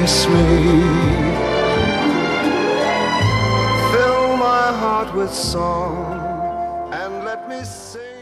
kiss me. Fill my heart with song and let me sing.